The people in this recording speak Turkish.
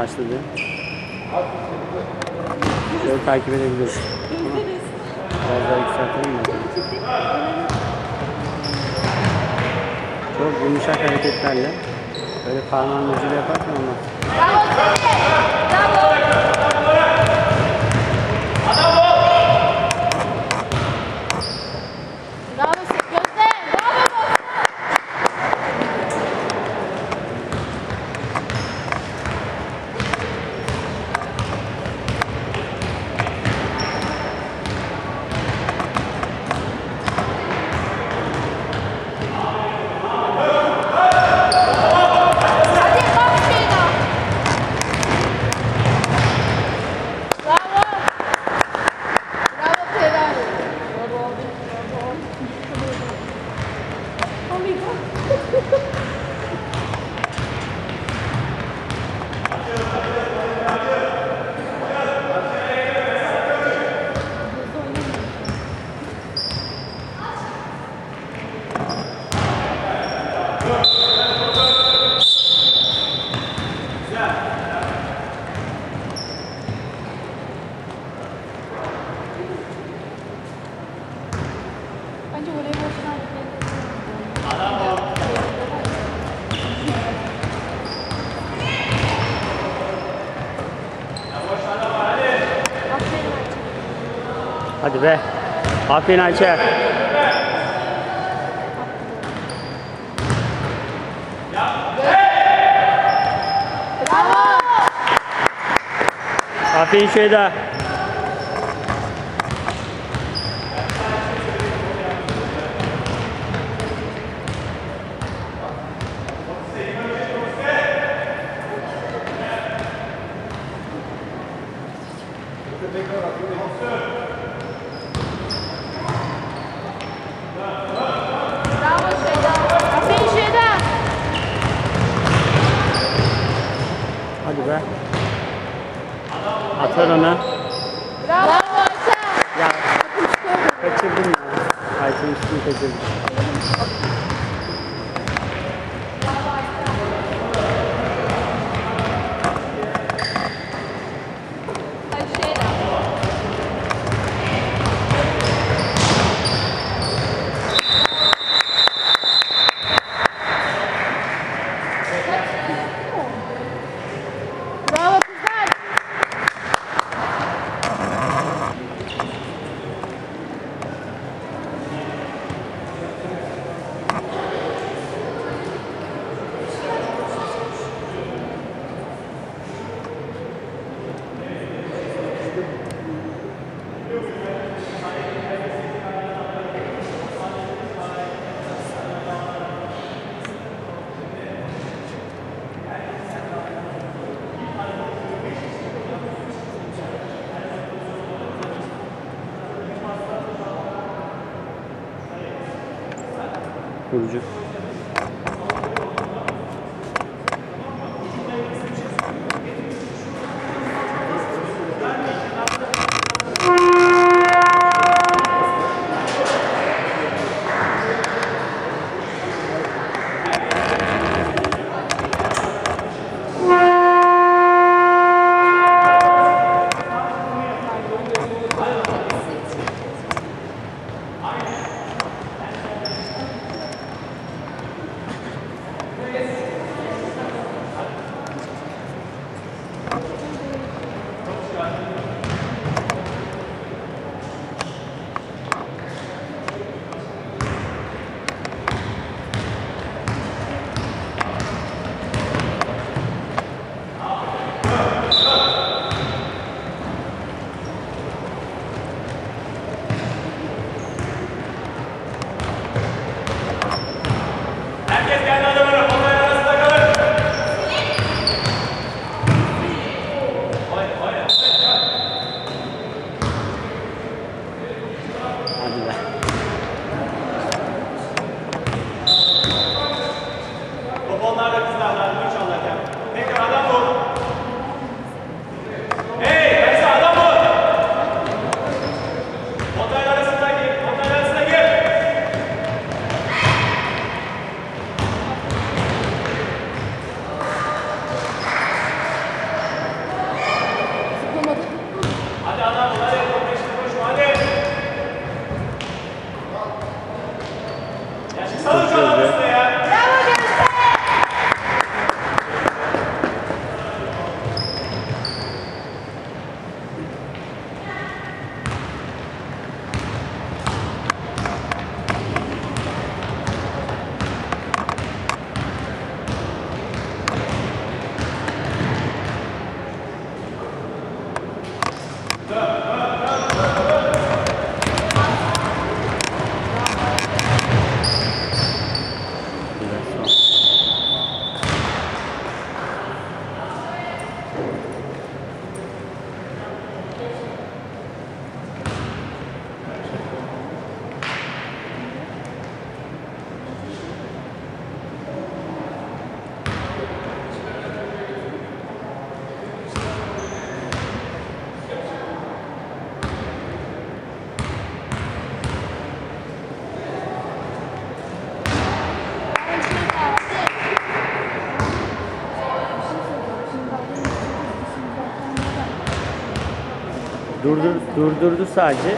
Başladı. Şöyle takip edebiliriz. Biraz daha yükseltelim mi? Çok yumuşak hareketlerle böyle parmağın ucuyla yaparken olmaz. Bravo. Bravo. Bravo Seri. Gözde. Bravo Bosna. Hadi bak Şeyda. Bravo. Bravo Ferrari. Bravo abi. Bravo. Amigo. Bence voleybolcular Hadi be. Aferin Ayça. Aferin Şeyda. Bravo Şeyda. Aferin Şeyda. Hadi be. Atar onu. Bravo Ayça. Ya kaçırdım ya. Ayça'nın üstünü kaçırdım. Hadi Şeyda. Bravo kızlar. Kurucu. Durdur, durdurdu sadece.